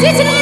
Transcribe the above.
谢起来